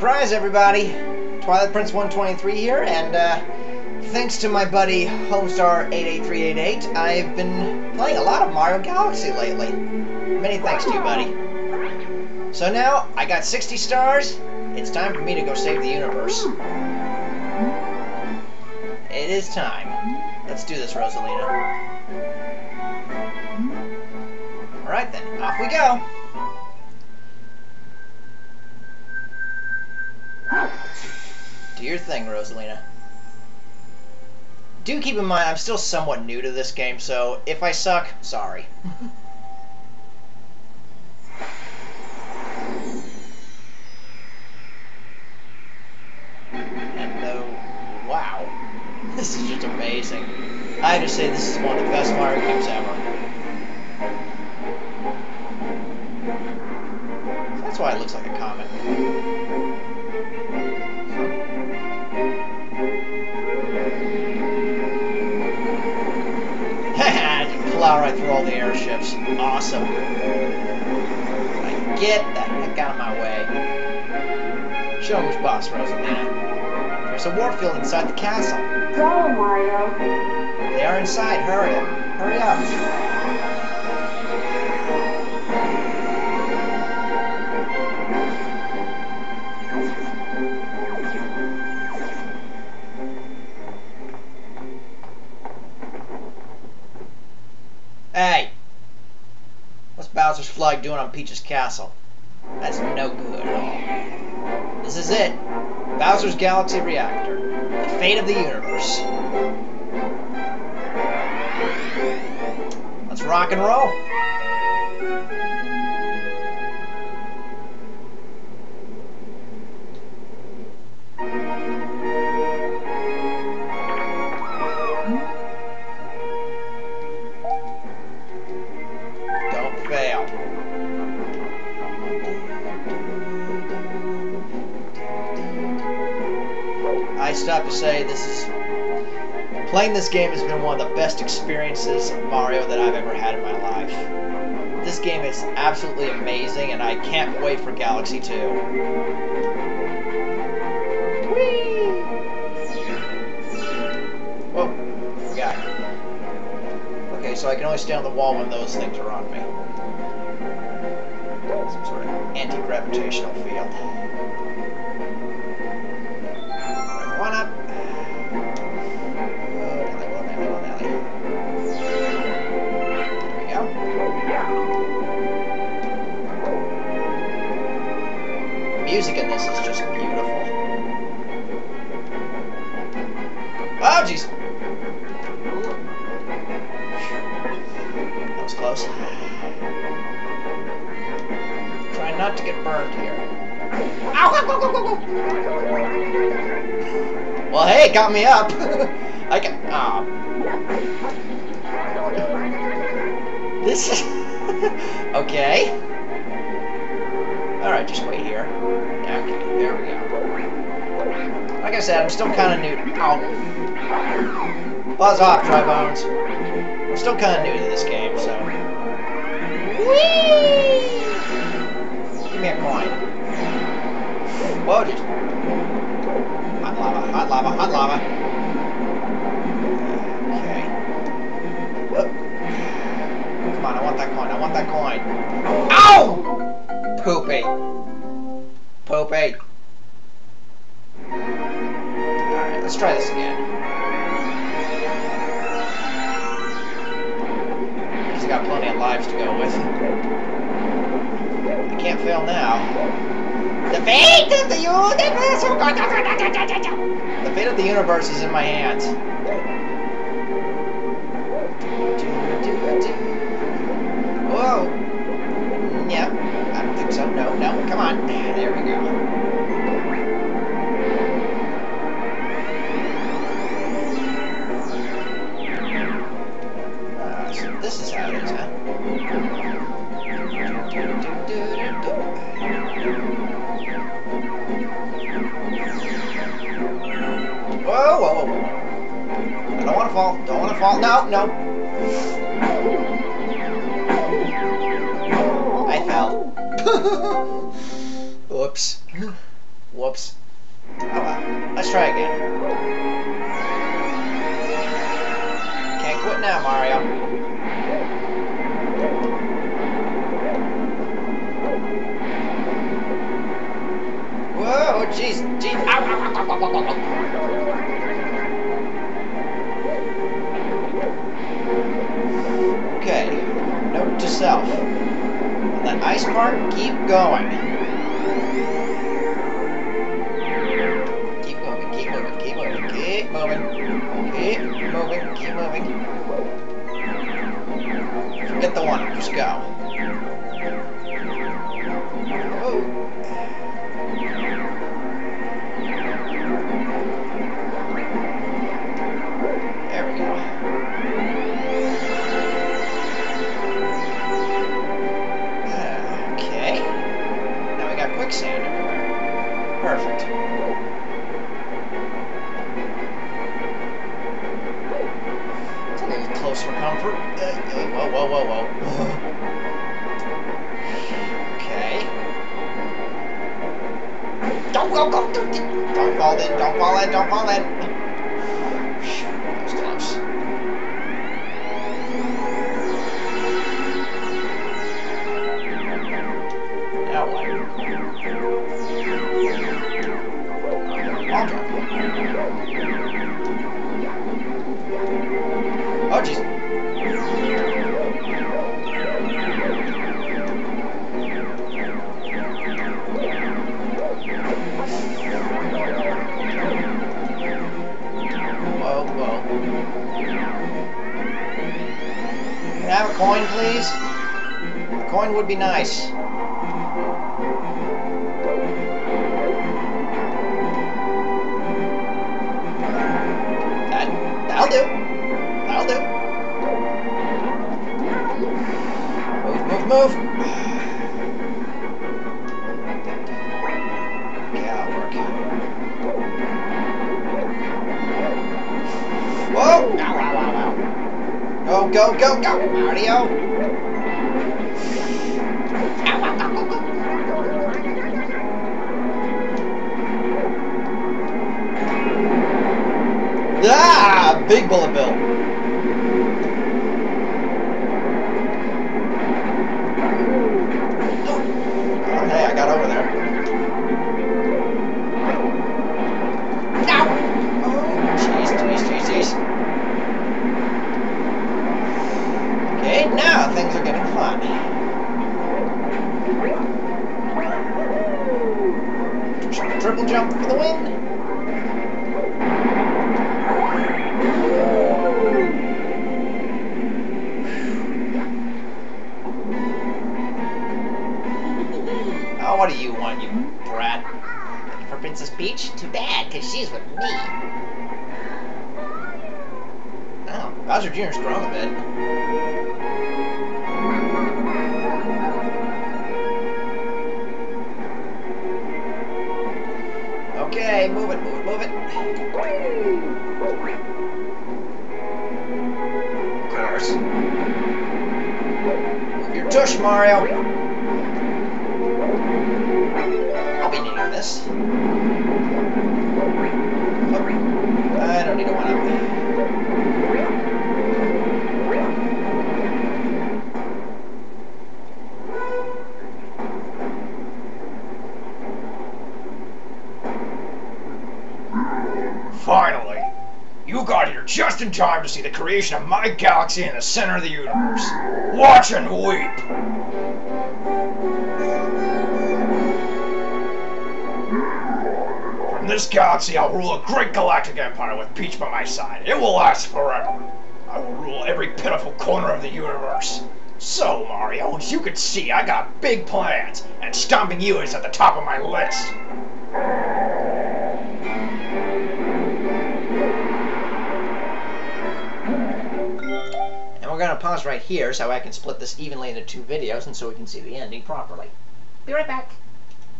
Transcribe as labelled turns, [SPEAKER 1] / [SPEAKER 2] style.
[SPEAKER 1] Surprise, everybody! Twilight Prince 123 here, and uh, thanks to my buddy Homestar88388, I've been playing a lot of Mario Galaxy lately. Many thanks to you, buddy. So now, I got 60 stars. It's time for me to go save the universe. It is time. Let's do this, Rosalina. Alright then, off we go. Do your thing, Rosalina. Do keep in mind, I'm still somewhat new to this game, so if I suck, sorry. and though, wow, this is just amazing. I to say, this is one of the best Mario games ever. That's why it looks like a comet. Plow right through all the airships. Awesome. Like, get the heck out of my way. Show who's boss, Rosalina. There's a warfield inside the castle.
[SPEAKER 2] Go, Mario.
[SPEAKER 1] They are inside. Hurry up. Hurry up. Flag doing on Peach's castle? That's no good at all. This is it. Bowser's Galaxy Reactor. The fate of the universe. Let's rock and roll. Still to say this is playing this game has been one of the best experiences of Mario that I've ever had in my life. This game is absolutely amazing and I can't wait for Galaxy 2. Whee! Whoa, forgot. Okay, so I can only stay on the wall when those things are on me. Some sort of anti-gravitational field. Music in this is just beautiful. Oh, jeez. That was close. Try not to get burned here. Ow! Well, hey, got me up. I can. Ah. This is. okay. Alright, just wait here. Okay, there we go. Like I said, I'm still kind oh, of new. Ow. Buzz off, Tribones. I'm still kind of new to this game, so. Whee! Give me a coin. Just. Hot lava, hot lava, hot lava. Okay. Whoop. Come on, I want that coin, I want that coin. Ow! Poopy. Poopy. Alright, let's try this again. He's got plenty of lives to go with. I can't fail now. The fate of the universe! Oh, the fate of the universe is in my hands. Whoa! Yep, Think so. No, no, come on. There we go. Uh, so this is how it is, huh? Whoa, whoa, whoa. I don't want to fall. Don't want to fall. No, no. Whoops. Whoops. Oh well. Let's try again. Can't quit now, Mario. Whoa, jeez, jeez. Ow, ow, ow, ow, ow, ow. Okay, note to self. That ice part, keep going. Keep moving, keep moving, keep moving, keep moving. Keep moving, keep moving. Forget the one, just go. Little for comfort. Whoa, whoa, whoa, whoa. okay. Don't go, go, don't, don't fall in, don't fall in, don't fall in. A would be nice. That, that'll do. That'll do. Move, move, move. Yeah, work. Whoa! Ow, ow, ow, ow. Go, go, go, go! Mario! Ah! Big bullet bill. Oh, I got over there. Oh, jeez, jeez, jeez, jeez. Okay, now things are getting fun. Triple jump for the win. What do you want, you brat?
[SPEAKER 2] For Princess Peach? Too bad, because she's with me.
[SPEAKER 1] Oh, Bowser Jr.'s grown a bit. Okay, move it, move it, move it. Of course. Move your tush, Mario. This. I don't need one up.
[SPEAKER 3] Finally! You got here just in time to see the creation of my galaxy in the center of the universe. Watch and weep! This galaxy, I'll rule a great galactic empire with Peach by my side. It will last forever. I will rule every pitiful corner of the universe. So, Mario, as you can see, I got big plans, and stomping you is at the top of my list.
[SPEAKER 1] And we're going to pause right here so I can split this evenly into two videos and so we can see the ending properly.
[SPEAKER 2] Be right back.